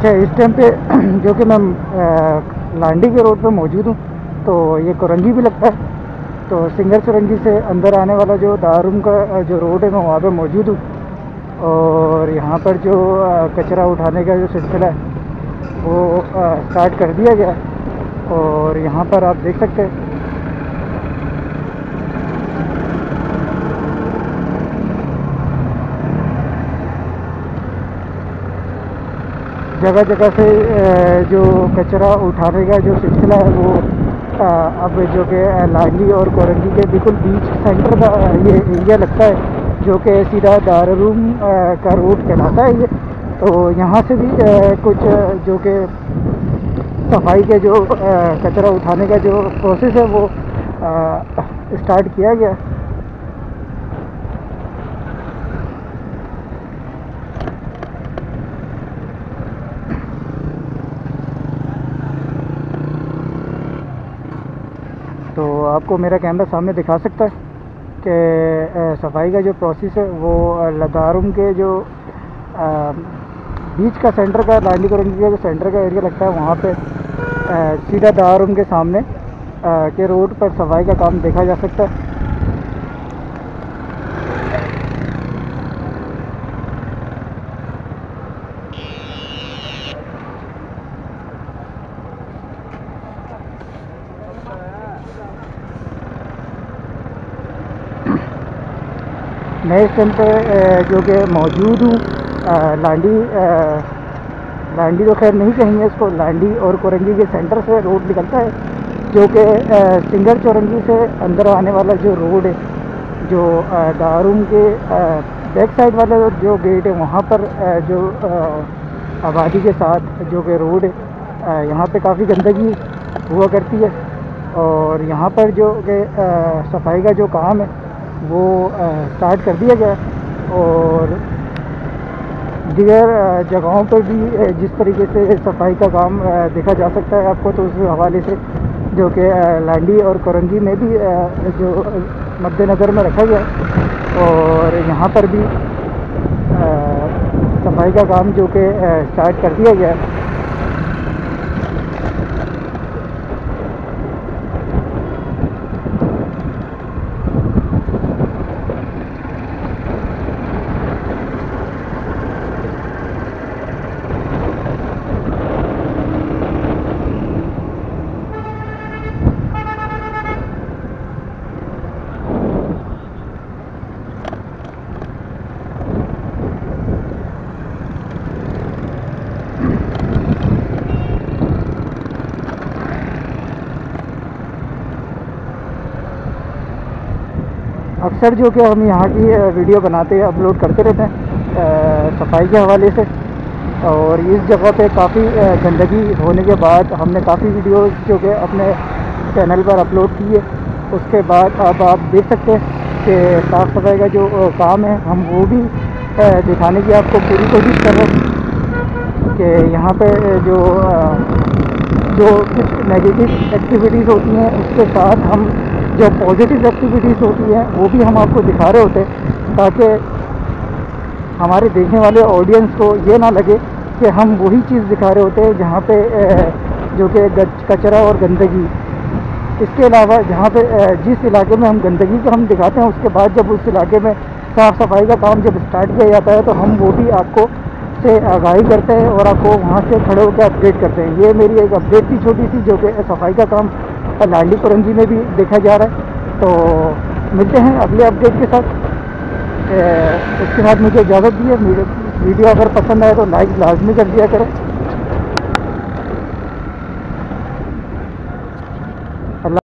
अच्छा इस टाइम पे जो कि मैं लांडी के रोड पे मौजूद हूँ तो ये कोरंगी भी लगता है। तो सिंगर सुरंगी से अंदर आने वाला जो दारूम का जो रोड है, मैं वहाँ पे मौजूद हूँ। और यहाँ पर जो कचरा उठाने का जो सिलसिला है, वो स्टार्ट कर दिया गया और यहाँ पर आप देख सकते हैं जगह जगह से जो कचरा उठाने का जो सिलसिला है वो अब जो कि लाडली और कोरंगी के बिल्कुल बीच सेंटर का ये एरिया लगता है, जो कि सीधा दारूम का रोड कहलाता है ये। तो यहाँ से भी कुछ जो कि सफ़ाई के जो कचरा उठाने का जो प्रोसेस है वो स्टार्ट किया गया तो आपको मेरा कैमरा सामने दिखा सकता है कि सफ़ाई का जो प्रोसेस है, वो लदारुम के जो बीच का सेंटर का लाली कर जो सेंटर का एरिया लगता है, वहाँ पे सीधा दारुम के सामने के रोड पर सफ़ाई का काम देखा जा सकता है। मैं इस टाइम पे अ, जो कि मौजूद हूँ लांडी लांडी तो खैर नहीं कहेंगे इसको लांडी और कोरंगी के सेंटर से रोड निकलता है जो कि सिंगर चौरंगी से अंदर आने वाला जो रोड है जो दारुम के बैक साइड वाला जो गेट है वहाँ पर जो आबादी के साथ जो कि रोड है यहाँ पे काफ़ी गंदगी हुआ करती है और यहाँ पर जो कि सफ़ाई का जो काम है वो स्टार्ट कर दिया गया और दीगर जगहों पर भी जिस तरीके से सफ़ाई का काम देखा जा सकता है आपको तो उस हवाले से जो कि लांडी और कोरंगी में भी जो मद्देनज़र में रखा गया और यहाँ पर भी सफ़ाई का काम जो कि स्टार्ट कर दिया गया है अक्सर जो कि हम यहाँ की वीडियो बनाते हैं अपलोड करते रहते हैं सफ़ाई के हवाले से। और इस जगह पे काफ़ी गंदगी होने के बाद हमने काफ़ी वीडियोस जो कि अपने चैनल पर अपलोड किए। उसके बाद अब आप देख सकते हैं कि साफ़ सफ़ाई का जो काम है, हम वो भी दिखाने की आपको पूरी कोशिश कर रहे हैं कि यहाँ पे जो जो कुछ नेगेटिव एक्टिविटीज़ होती हैं, उसके साथ हम जो पॉजिटिव एक्टिविटीज़ होती हैं, वो भी हम आपको दिखा रहे होते हैं ताकि हमारे देखने वाले ऑडियंस को ये ना लगे कि हम वही चीज़ दिखा रहे होते हैं जहाँ पे जो कि कचरा और गंदगी। इसके अलावा जहाँ पे जिस इलाके में हम गंदगी का हम दिखाते हैं, उसके बाद जब उस इलाके में साफ़ सफ़ाई का काम जब स्टार्ट किया जाता है तो हम वो भी आपको से आगाही करते हैं और आपको वहाँ से खड़े होकर अपडेट करते हैं। ये मेरी एक अपडेट थी, छोटी सी, जो कि सफ़ाई का काम लाडली करंजी में भी देखा जा रहा है। तो मिलते हैं अगले अपडेट के साथ। उसके बाद मुझे इजाज़त दी है। वीडियो अगर पसंद आए तो लाइक लाजमी कर दिया करें।